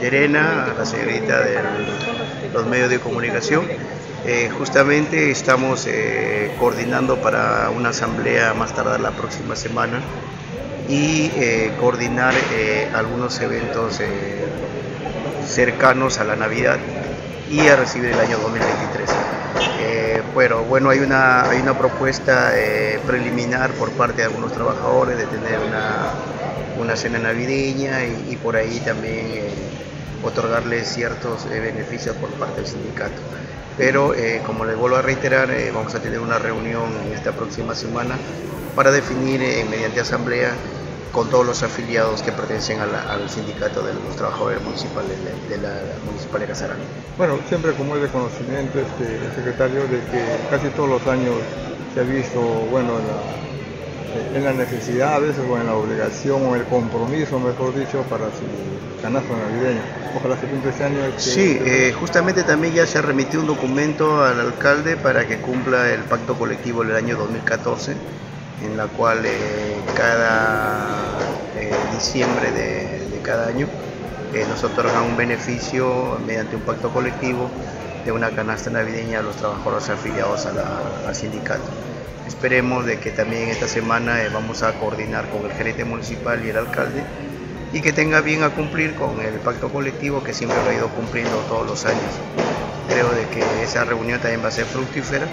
Nerena, a la señorita de los medios de comunicación. Eh, justamente estamos eh, coordinando para una asamblea más tarde la próxima semana y eh, coordinar algunos eventos cercanos a la Navidad y a recibir el año 2023. pero bueno, hay una, hay una propuesta preliminar por parte de algunos trabajadores de tener una, una cena navideña y por ahí también otorgarles ciertos beneficios por parte del sindicato pero eh, como les vuelvo a reiterar, eh, vamos a tener una reunión en esta próxima semana para definir eh, mediante asamblea con todos los afiliados que pertenecen al sindicato de los trabajadores municipales de, la Municipal de Casarán. Bueno, siempre como es de conocimiento, este, secretario, de que casi todos los años se ha visto, bueno, la en la necesidad a veces o en la obligación o el compromiso, mejor dicho, para su canasta navideño. Ojalá se cumpla este año. Este... Sí, eh, justamente también ya se remitió un documento al alcalde para que cumpla el pacto colectivo del año 2014, en la cual eh, cada eh, diciembre de, cada año nos otorgan un beneficio mediante un pacto colectivo de una canasta navideña a los trabajadores afiliados al sindicato. Esperemos de que también esta semana eh, vamos a coordinar con el gerente municipal y el alcalde y que tenga bien a cumplir con el pacto colectivo que siempre lo ha ido cumpliendo todos los años. Creo de que esa reunión también va a ser fructífera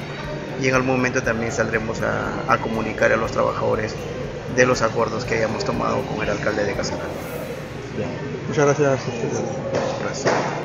y en algún momento también saldremos a, comunicar a los trabajadores de los acuerdos que hayamos tomado con el alcalde de Casacán. Muchas gracias. Gracias.